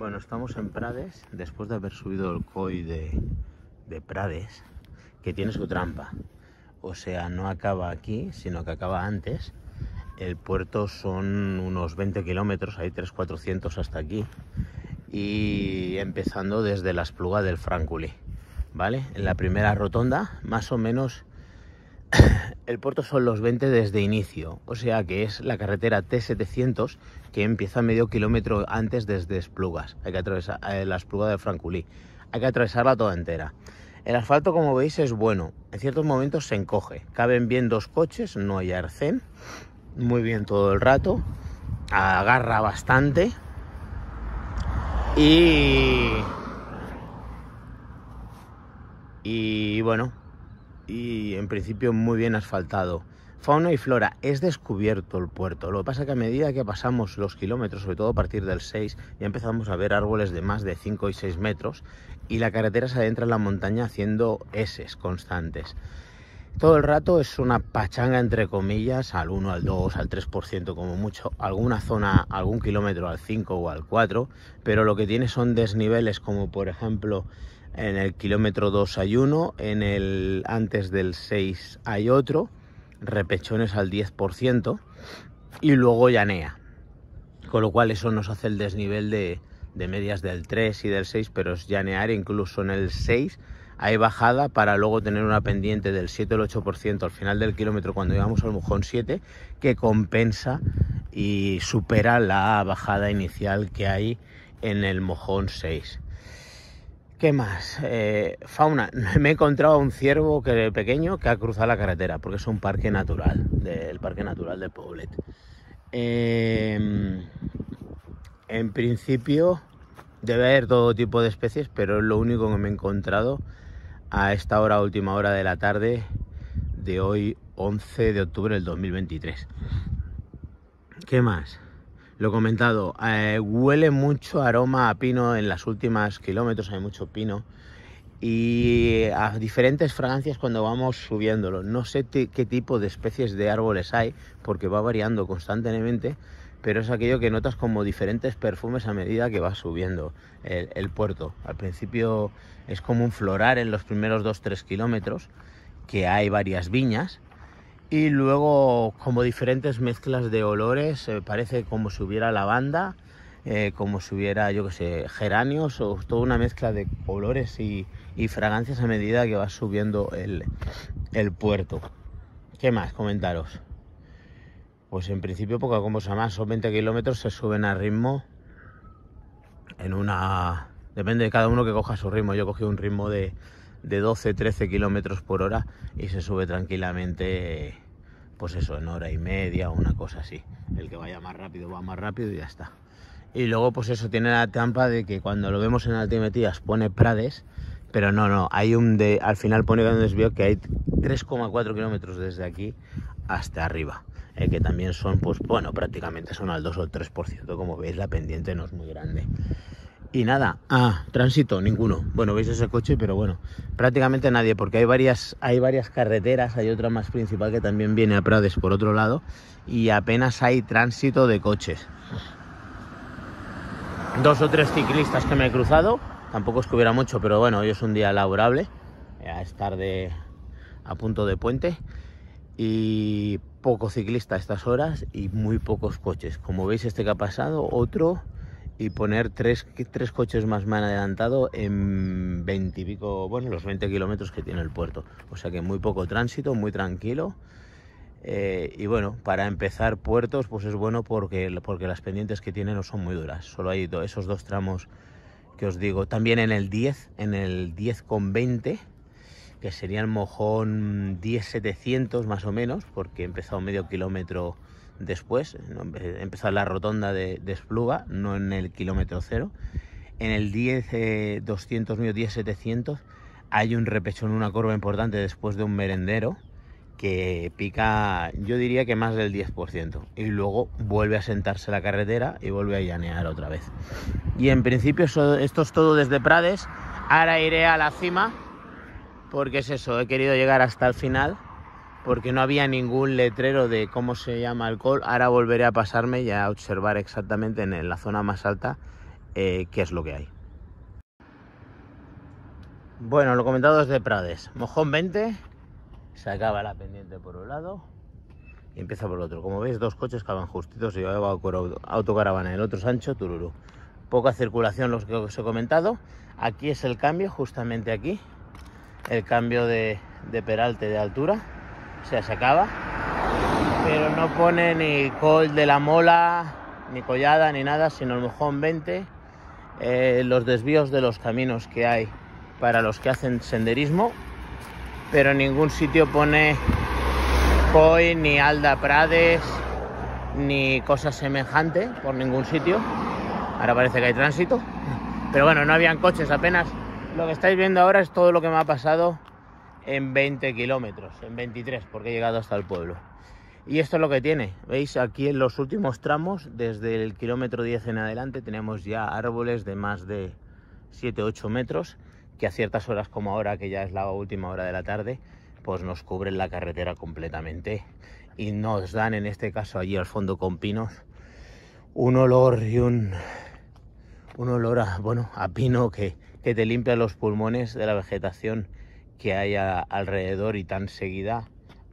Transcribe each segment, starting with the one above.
Bueno, estamos en Prades, después de haber subido el COI de, de Prades, que tiene su trampa. O sea, no acaba aquí, sino que acaba antes. El puerto son unos 20 kilómetros, hay 300-400 hasta aquí. Y empezando desde la espluga del Franculi, ¿vale? En la primera rotonda, más o menos, el puerto son los 20 desde inicio. O sea que es la carretera T700 que empieza medio kilómetro antes desde Esplugas. Hay que atravesar eh, la espluga del Franculí. Hay que atravesarla toda entera. El asfalto, como veis, es bueno. En ciertos momentos se encoge. Caben bien dos coches, no hay arcén. Muy bien todo el rato. Agarra bastante. Y... Y bueno, y en principio muy bien asfaltado. Fauna y flora, es descubierto el puerto. Lo que pasa que a medida que pasamos los kilómetros, sobre todo a partir del 6, ya empezamos a ver árboles de más de 5 y 6 metros y la carretera se adentra en la montaña haciendo S constantes. Todo el rato es una pachanga entre comillas, al 1, al 2, al 3% como mucho, alguna zona, algún kilómetro al 5 o al 4, pero lo que tiene son desniveles como por ejemplo en el kilómetro 2 hay uno, en el antes del 6 hay otro, repechones al 10% y luego llanea. Con lo cual eso nos hace el desnivel de, de medias del 3 y del 6, pero es llanear incluso en el 6 hay bajada para luego tener una pendiente del 7 o el 8% al final del kilómetro cuando llegamos al mojón 7 que compensa y supera la bajada inicial que hay en el mojón 6. ¿Qué más? Eh, fauna. Me he encontrado un ciervo que, pequeño que ha cruzado la carretera, porque es un parque natural, del Parque Natural de Poblet. Em, en principio debe haber todo tipo de especies, pero es lo único que me he encontrado a esta hora, última hora de la tarde de hoy, 11 de octubre del 2023. ¿Qué más? Lo comentado, eh, huele mucho aroma a pino en las últimas kilómetros, hay mucho pino. Y a diferentes fragancias cuando vamos subiéndolo. No sé qué tipo de especies de árboles hay, porque va variando constantemente, pero es aquello que notas como diferentes perfumes a medida que vas subiendo el, el puerto. Al principio es como un florar en los primeros 2-3 kilómetros, que hay varias viñas, y luego como diferentes mezclas de olores, eh, parece como si hubiera lavanda, eh, como si hubiera, yo que sé, geranios o toda una mezcla de olores y, fragancias a medida que va subiendo el, puerto. ¿Qué más? Comentaros. Pues en principio poca cosa más, son 20 kilómetros, se suben a ritmo en una... Depende de cada uno que coja su ritmo. Yo cogí un ritmo de de 12-13 kilómetros por hora y se sube tranquilamente, pues eso, en hora y media o una cosa así. El que vaya más rápido va más rápido y ya está. Y luego, pues eso tiene la trampa de que cuando lo vemos en altimetías pone Prades, pero no, no, hay un de, al final pone un desvío que hay 3,4 kilómetros desde aquí hasta arriba. Eh, que también son, pues bueno, prácticamente son al 2 o el 3%, como veis la pendiente no es muy grande. Y nada, ah, tránsito, ninguno. Bueno, veis ese coche, pero bueno, prácticamente nadie, porque hay varias, hay varias carreteras, hay otra más principal que también viene a Prades por otro lado, y apenas hay tránsito de coches. Dos o tres ciclistas que me he cruzado, tampoco es que hubiera mucho, pero bueno, hoy es un día laborable, es tarde a punto de puente, y poco ciclista a estas horas y muy pocos coches. Como veis, este que ha pasado, otro y poner tres, tres coches más me adelantado en 20 y pico, bueno, los 20 kilómetros que tiene el puerto. O sea que muy poco tránsito, muy tranquilo. Eh, y bueno, para empezar puertos, pues es bueno porque, porque las pendientes que tiene no son muy duras. Solo hay esos dos tramos que os digo. También en el 10, en el 10 con 20, que sería el mojón 10-700 más o menos, porque he empezado medio kilómetro después, empezar la rotonda de, Espluga, no en el kilómetro cero. En el 10 200 mío, 10 700, hay un repechón, una curva importante después de un merendero que pica, yo diría que más del 10%. Y luego vuelve a sentarse la carretera y vuelve a llanear otra vez. Y en principio esto es todo desde Prades. Ahora iré a la cima, porque es eso, he querido llegar hasta el final porque no había ningún letrero de cómo se llama alcohol. Ahora volveré a pasarme y a observar exactamente en la zona más alta eh, qué es lo que hay. Bueno, lo comentado es de Prades. Mojón 20, se acaba la pendiente por un lado y empieza por el otro. Como veis, dos coches que van justitos y va autocaravana, el otro es ancho, tururú. Poca circulación, los que os he comentado. Aquí es el cambio, justamente aquí. El cambio de, peralte de altura. O sea, se acaba. Pero no pone ni col de la mola, ni collada, ni nada, sino el mojón 20. Eh, los desvíos de los caminos que hay para los que hacen senderismo, pero en ningún sitio pone COI, ni Alda Prades, ni cosa semejante por ningún sitio. Ahora parece que hay tránsito, pero bueno, no habían coches apenas. Lo que estáis viendo ahora es todo lo que me ha pasado en 20 kilómetros, en 23, porque he llegado hasta el pueblo. Y esto es lo que tiene. Veis aquí en los últimos tramos, desde el kilómetro 10 en adelante, tenemos ya árboles de más de 7-8 metros que a ciertas horas como ahora, que ya es la última hora de la tarde, pues nos cubren la carretera completamente y nos dan en este caso allí al fondo con pinos un olor y un, un olor a, bueno, a pino que, que te limpia los pulmones de la vegetación que hay alrededor y tan seguida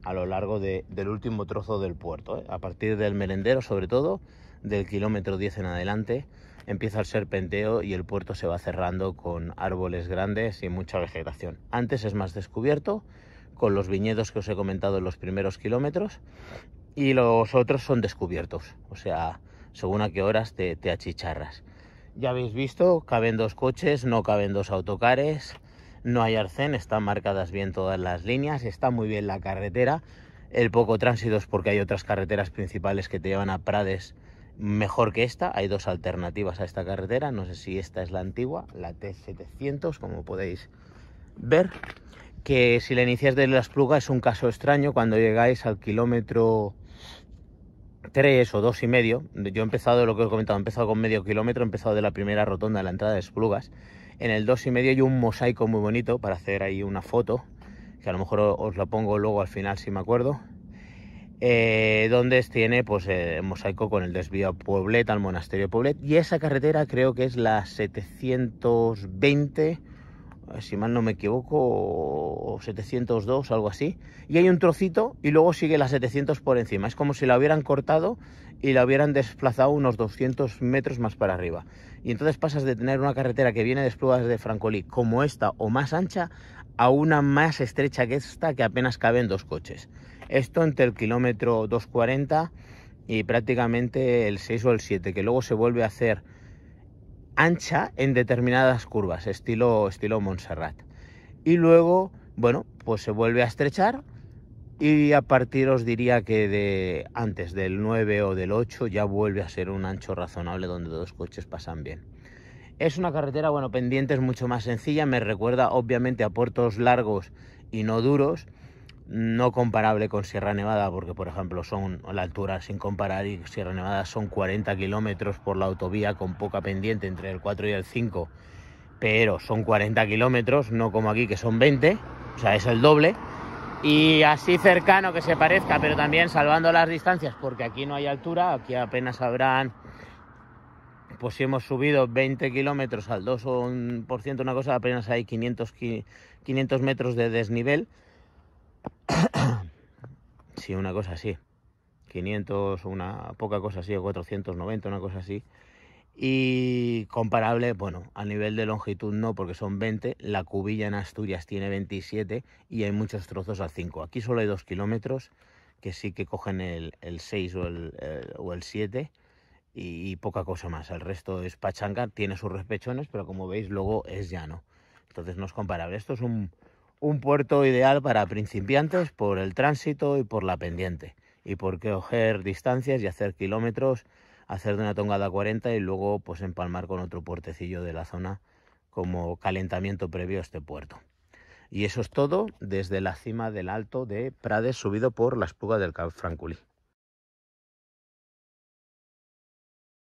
a lo largo del último trozo del puerto. ¿eh? A partir del merendero, sobre todo, del kilómetro 10 en adelante, empieza el serpenteo y el puerto se va cerrando con árboles grandes y mucha vegetación. Antes es más descubierto, con los viñedos que os he comentado en los primeros kilómetros, y los otros son descubiertos, o sea, según a qué horas te, te achicharras. Ya habéis visto, caben dos coches, no caben dos autocares, no hay arcén, están marcadas bien todas las líneas, está muy bien la carretera. El poco tránsito es porque hay otras carreteras principales que te llevan a Prades mejor que esta. Hay dos alternativas a esta carretera. No sé si esta es la antigua, la T700, como podéis ver. Que si la inicias de las plugas es un caso extraño cuando llegáis al kilómetro 3 o dos y medio. Yo he empezado lo que he comentado, he empezado con medio kilómetro, he empezado de la primera rotonda de la entrada de Esplugas. En el dos y medio hay un mosaico muy bonito para hacer ahí una foto, que a lo mejor os la pongo luego al final si me acuerdo eh, donde tiene pues el mosaico con el desvío a Pueblet, al monasterio de Pueblet. Y esa carretera creo que es la 720, si mal no me equivoco, o 702, algo así. Y hay un trocito y luego sigue la 700 por encima. Es como si la hubieran cortado y la hubieran desplazado unos 200 metros más para arriba. Y entonces pasas de tener una carretera que viene de de Francolí como esta o más ancha a una más estrecha que esta que apenas caben dos coches. Esto entre el kilómetro 240 y prácticamente el 6 o el 7, que luego se vuelve a hacer ancha en determinadas curvas, estilo, estilo Montserrat. Y luego, bueno, pues se vuelve a estrechar y a partir os diría que de antes del 9 o del 8 ya vuelve a ser un ancho razonable donde dos coches pasan bien. Es una carretera, bueno, pendiente es mucho más sencilla, me recuerda obviamente a puertos largos y no duros, no comparable con Sierra Nevada, porque por ejemplo son la altura sin comparar y Sierra Nevada son 40 kilómetros por la autovía con poca pendiente entre el 4 y el 5, pero son 40 kilómetros, no como aquí que son 20, o sea, es el doble. Y así cercano que se parezca, pero también salvando las distancias, porque aquí no hay altura, aquí apenas habrán, pues si hemos subido 20 kilómetros al 2%, una cosa, apenas hay 500, 500 metros de desnivel sí, una cosa así. 500, una poca cosa así, o 490, una cosa así. Y comparable, bueno, a nivel de longitud no, porque son 20. La cubilla en Asturias tiene 27 y hay muchos trozos a 5. Aquí solo hay 2 kilómetros que sí que cogen el, 6 o el, o el 7 y, y, poca cosa más. El resto es pachanga, tiene sus respechones, pero como veis luego es llano. Entonces no es comparable. Esto es un, un puerto ideal para principiantes por el tránsito y por la pendiente y por coger distancias y hacer kilómetros, hacer de una tongada 40 y luego pues empalmar con otro puertecillo de la zona como calentamiento previo a este puerto. Y eso es todo desde la cima del alto de Prades subido por la espuga del Franculí.